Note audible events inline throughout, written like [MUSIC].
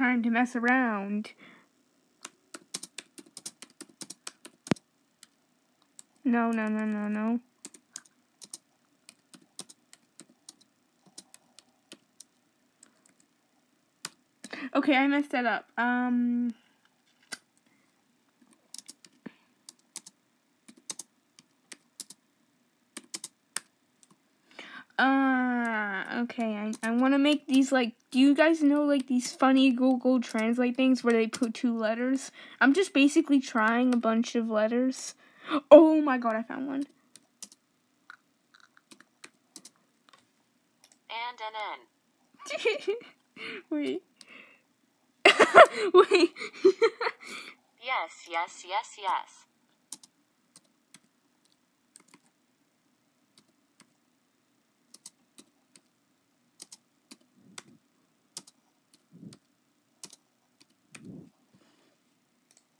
time to mess around. No, no, no, no, no. Okay, I messed that up. Um. Uh, I want to make these, like, do you guys know, like, these funny Google Translate things where they put two letters? I'm just basically trying a bunch of letters. Oh my god, I found one. And an N. [LAUGHS] Wait. [LAUGHS] Wait. [LAUGHS] Yes, yes, yes, yes.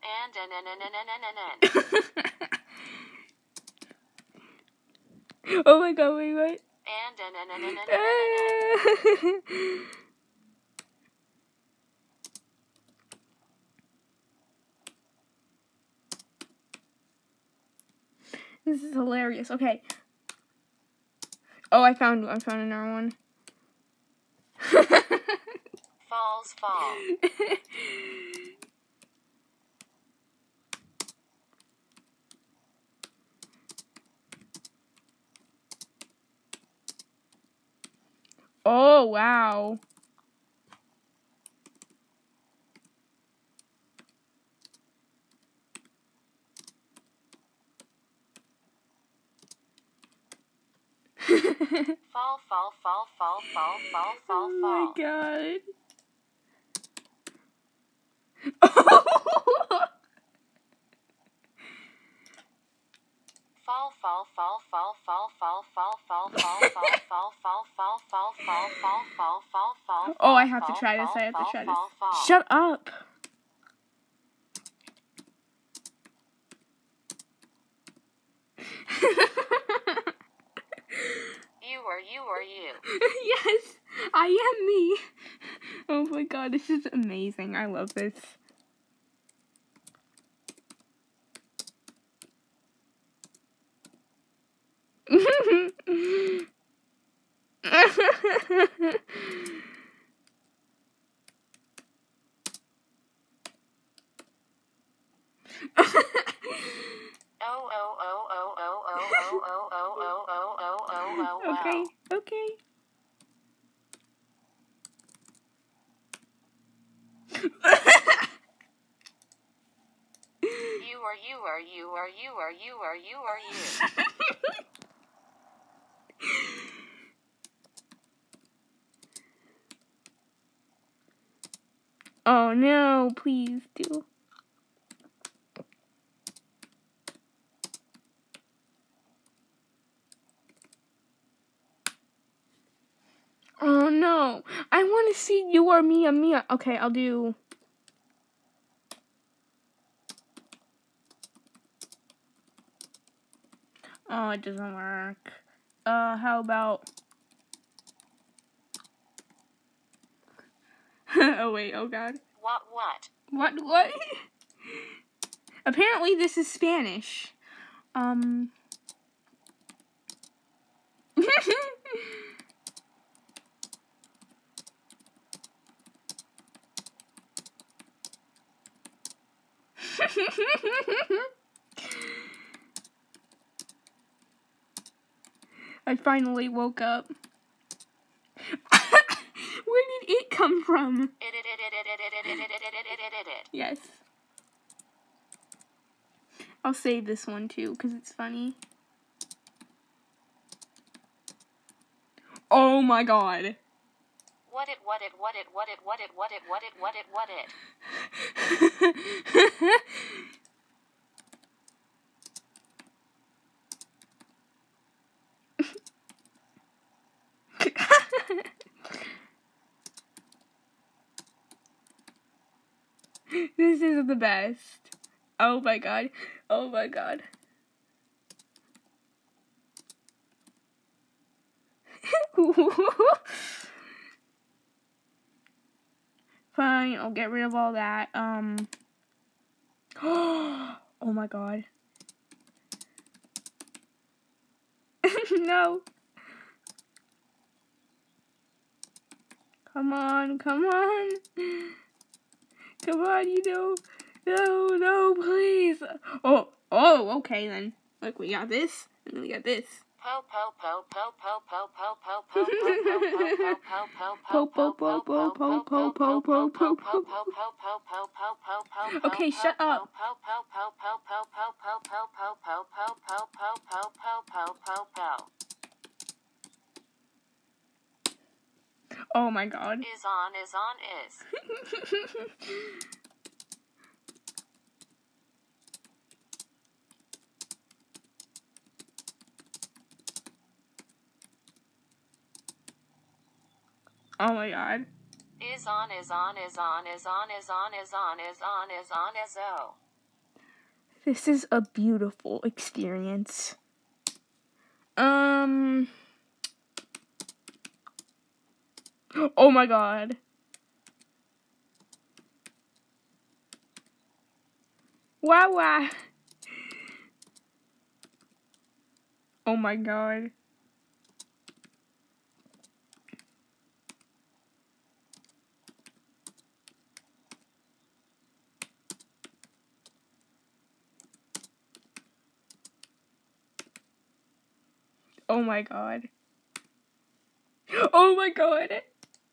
And an N, N, N, N, N, N, N. oh my god, wait, what? [LAUGHS] This is hilarious. Okay. Oh, I found I found another one. Falls, fall. [LAUGHS] oh, wow. Fall, [LAUGHS] fall, fall, fall, fall, fall, fall, fall. oh my god. [LAUGHS] I have to try this. I have to try this. Shut up. You are you are you. [LAUGHS] yes, I am me. Oh my god, this is amazing. I love this. [LAUGHS] You are you are you are you are you are you are you. [LAUGHS] oh no, please do. Oh no, I want to see you or me. Mia Mia. Okay, I'll do. Oh, it doesn't work. Uh, how about? [LAUGHS] oh wait, oh god. What what? What what? [LAUGHS] Apparently this is Spanish. Um [LAUGHS] I finally woke up. [COUGHS] Where did it come from? Yes. I'll save this one too because it's funny. Oh my god. What it what it what it what it what it what it what it what it what it. [LAUGHS] [LAUGHS] this is the best. Oh my god. Oh my god. [LAUGHS] fine. I'll get rid of all that. Um. [GASPS] Oh my god. [LAUGHS] no. Come on, come on. Come on, you know. No, no, please. Oh, oh, okay then. Look, we got this, and then we got this. Po po po po po po po po po po po po po po po po Okay, shut up. Oh my god. Is on, is on, is. [LAUGHS] oh my god. Is on, is on, is on, is on, is on, is on, is on, is on, is oh. This is a beautiful experience. Um. Oh my god. Wow, wow. Oh my god. Oh my god. [GASPS] Oh my god.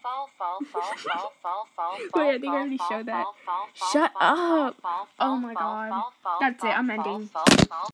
[LAUGHS] [LAUGHS] Wait, I think I already showed that. Shut up! Oh my god. That's it, I'm ending.